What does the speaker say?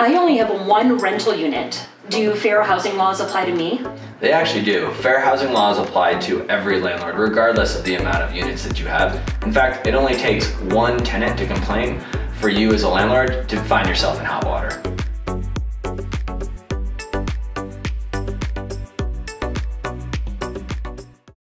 I only have one rental unit. Do fair housing laws apply to me? They actually do. Fair housing laws apply to every landlord, regardless of the amount of units that you have. In fact, it only takes one tenant to complain for you as a landlord to find yourself in hot water.